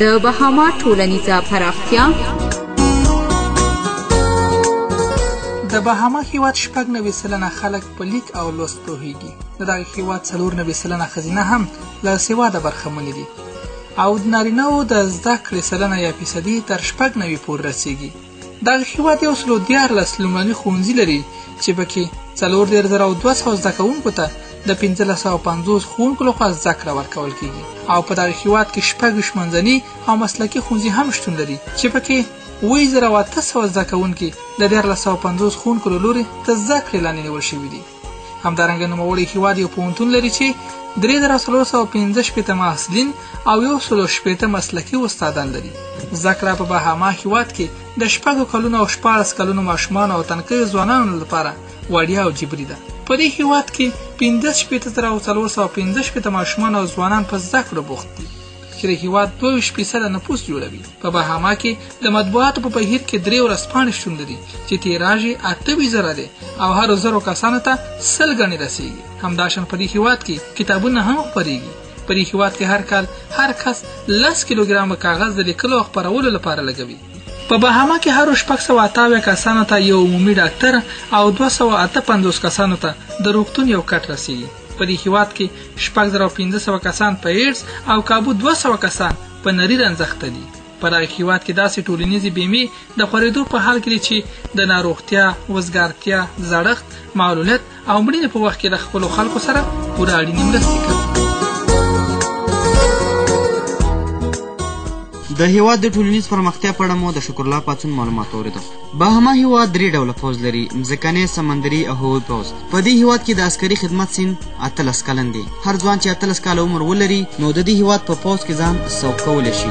د بهاما ټولنیزه پراختیا د بهاما هیواد شپږ نوي سلنه خلک په لیک او لوست پوهیږي د دغه هیواد څلور نوي سلنه ښځینه هم له سواده برخمنې دي او د نارینهو د زده کړې سلنه یا فیصدي تر شپږ نوي پورې رسیږي دغه هیواد یو سلو دیارلس لومړني ښوونځي لري چې پکې څلور دېرش زره او دوه سوه زده کوونکو ته د پنځلس سوه پنځوس ښوونکو لخوا زده کړه ورکول کیږي او په دغه هیواد کې شپږ ویشت منځني او مسلکي ښوونځي هم شتون لري چې پکې اووه زره او اته سوه زده کوونکي د دیارلس سوه پنځوس ښوونکو له لوري د زده کړې لاندې نیول شوي دي همدارنګه نوموړی هیواد یو پوهنتون لري چې درې زره څلور سوه پنځه شپېته محصلین او یو سل او شپېته مسلکي استادان لري زده کړه په بهاما هیواد کې د شپږو کلونو او شپاړس کلونو ماشومانو او تنکیو ځوانانو لپاره وړیا او جبري ده په دې هیواد کې پنځه شپېته زره او څلور سوه پنځه شپېته ماشومان او ځوانان په زده کړو بوخت دي چې د هیواد 22 فیصده نفوس جوړوي په بهاما کې د مطبوعاتو په بهیر کې درې ورځپاڼې شتون لري چې تیراژ یې اته ویشت زره دی او هرو زرو کسانو ته سل ګڼې رسیږي همداشان په دې هیواد کې کتابونه هم خپریږي په دې هیواد کې هر کال هر کس لس کیلوګرام کاغذ د لیکلو او خپرولو لپاره لګوي په بهاما کې هر شپږ سوه اته اویا کسانو ته یو عمومي ډاکټر او دوه سوه اته پنځوس کسانو ته د روغتون یو کټ رسیږي په دې هیواد کې 6500 کسان په ایډز او کابو 200 کسان په نری رنځ اخته دي په دغه هیواد کې داسې ټولنیزې بیمې د خورېدو په حال کې دي چې د ناروغتیا، وزګارتیا، زړښت، معلولیت او مړینې په وخت کې د خپلو خلکو سره پوره اړینې مرستې کوي. د هیواد د ټولنیز پرمختیا په اړه مو د شکرالله پاڅون معلومات اوریدل. بهاما هیواد درې ډوله پوځ لري مځکنی سمندري او هوایي پوځ په دې هیواد کې د عسکري خدمت سن اتلس کلن دی هر ځوان چې اتلس کاله عمر ولري نو د دې هیواد په پوځ کې ځان سوق کولی شي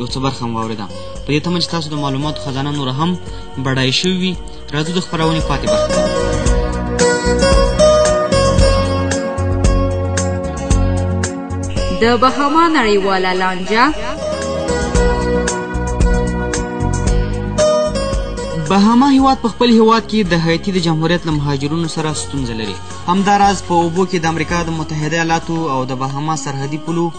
یو څه برخه هم واورېده په دې تمه چې تاسو د معلوماتو خزانه نوره هم بډای شوي وي راځو د خپرونې پاتې برخه د بهاما نړیواله لانجه بهاما هیواد په خپل هیواد کې د هایتی د جمهوریت له مهاجرونو سره ستونزه لري همداراز په اوبو کې د امریکا د متحده ایالاتو او د بهاما سرحدي پولو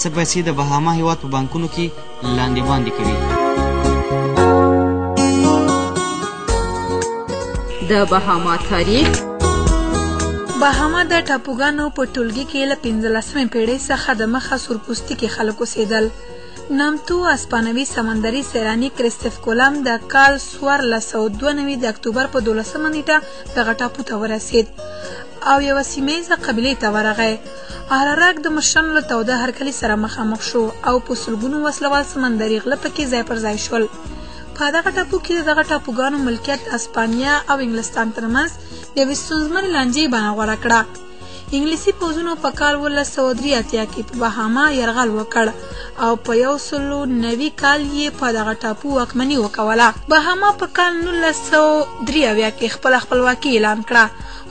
څه پیسې د بهاما هېواد په بانکونو کې لاندې باندې کوي. د بهاما تاریخ بهاما د ټاپوګانو په ټولګي کې له 15مې پیړۍ څخه د مخه سورپوستي کې خلک اوسېدل نامتو اسپانوي سمندري سیلاني کریستف کولم د کال 1492 د اکتوبر په 12 نیټه دغه ټاپو ته ورسید او یو سیمه ییزه قبیله ته ورغی اهرراک د مشرانو له توده هرکلي سره مخامخ شو او په سلګونو وسلوال سمندري غله پکې ځای پر ځای شول. په دغه ټاپو کې د دغه ټاپوګانو ملکیت د اسپانیا او انګلستان ترمنځ د یوې ستونزمنې لانجې بڼه غوره کړه. انګلیسي پوځونو په کال اوولس سوه درې اتیا کې په بهاما یرغل وکړ او په یو سل او نوي کال یې په دغه ټاپو واکمني وکوله. بهاما په کال نولس سوه درې اویا کې خپله خپلواکي اعلان کړه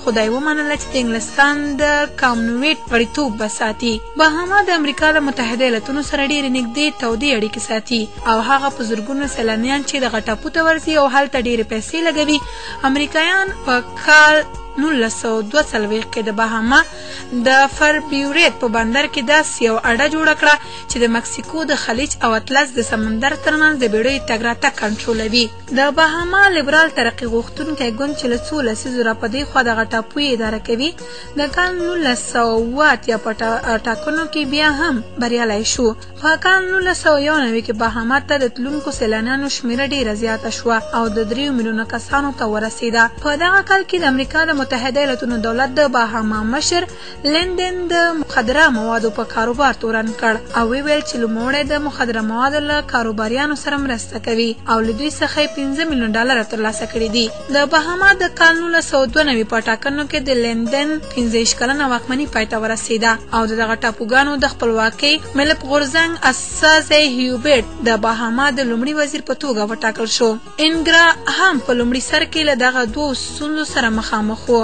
خدای ومنله چې د انګلستان د کامنویټ غړیتوب به ساتي بهاما د امریکا له متحده ایالتونو سره ډېرې نږدې تودې اړیکې ساتي او هغه په زرګونو سیلانیان چې دغه ټاپو ته ورځي او هلته ډېرې پیسې لګوي امریکایان په کال 1942 کې د بهاما د فربیوریت په بندر کې داسې یو اډه جوړه کړه چې د مکسیکو د خلیج او اطلس د سمندر ترمنځ د بیړیو تګ راتګ کنټرولوي د بهاما لیبرال ترقي غوښتونکی ګوند چې له څو لسیزو را په دې خوا دغه ټاپو یې اداره کوي د کال نولس سوه اووه اتیا په ټاکنو کې بیا هم بریالی شو په کال نولس سوه یو نوي کې بهاما ته د تلونکو سیلانیانو شمېره ډېره زیاته شوه او د دریو میلیونه کسانو ته ورسېده په دغه کال کې د امریکا د متحده ایالتونو دولت د بهاما مشر لندن د مخدره موادو په کاروبار تورن کړ او ویې ویل چې نوموړی د مخدره موادو له کاروباریانو سره مرسته کوي او له دوی څخه یې پنځه میلیون ډالر ترلاسه کړي دي. د بهاما د کال نولس سوه دوه نوي په ټاکنو کې د لندن پنځه ویشت کلنه واکمني پای ته ورسېده او د دغه ټاپوګانو د خپلواکۍ ملپ غورځنګ استازی هیوبرټ د بهاما د لومړي وزیر په توګه وټاکل شو. انګرا هم په لومړي سر کې له دغه دوو ستونزو سره مخامخ و.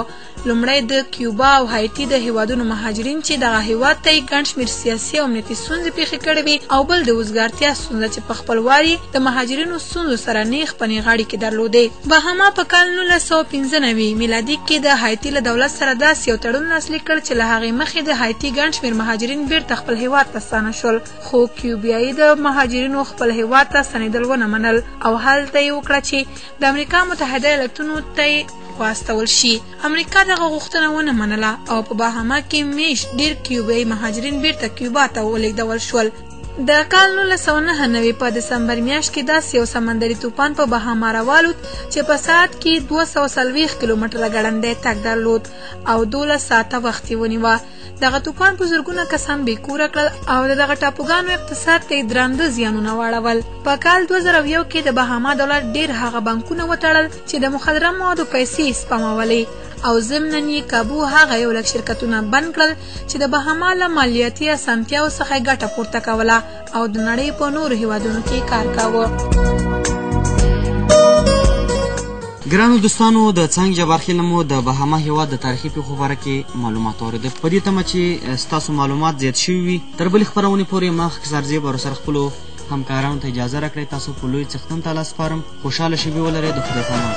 لومړی د کیوبا او هایتی د هیوادونو مهاجرین چې دغه هیواد ته یې ګڼ شمېر سیاسي او امنیتي ستونزې پېښې کړې وې او بل د وزګارتیا ستونزه چې په خپل وار یې د مهاجرینو ستونزو سره نیغ په نیغ اړیکې درلودې بهاما په کال نولس سوه پنځه نوي میلادي کې د هایتی له دولت سره داسې یو تړون لاسلیک کړ چې له هغې مخې د هایتی ګڼ شمېر مهاجرین بېرته خپل هیواد ته ستانه شول خو کیوبیایي د مهاجرینو خپل هیواد ته ستنېدل ونه منل او هلته یې وکړه چې د امریکا متحده ایالتونو ته واستول شي امریکا دغه غوښتنه ونه منله او په باهاما کې میش ډیر کیوبي مهاجرین بیرته کیوبا ته ولیږدول شول د کال 1999 په دسمبر میاشت کې داسې یو سمندري توپان په بهاما راوالوت چې په ساعت کې 240 کیلومتره ګړندی تګ درلود او 12 ساعته وخت یې ونیوه دغه توپان په زرګونه کسان بې کوره کړل او د دغه ټاپوګانو اقتصاد ته یې درانده زیانونه واړول په کال 2001 کې د بهاما دولت ډېر هغه بانکونه وتړل چې د مخدره موادو پیسې یې سپمولې او ضمنا یې کابو هغه یو لک شرکتونه بند کړل چې د بهاما له مالیاتي اسانتیاو څخه ګټه پورته کوله او د نړۍ په نورو هیوادونو کې کار کاوه. ګرانو دوستانو د څنګ جبرخې نه مو د بهامه هیواد د تاریخي پیښو باره کې معلومات واورېدل په دې تمه چې ستاسو معلومات زیات شوي وي تر بلې خپرونې پورې ما خکزار زیب او سره خپلو همکارانو ته اجازه راکړئ تاسو په لوی څښتن تعالی سپارم خوشحاله شبي ولرئ د خدای پامان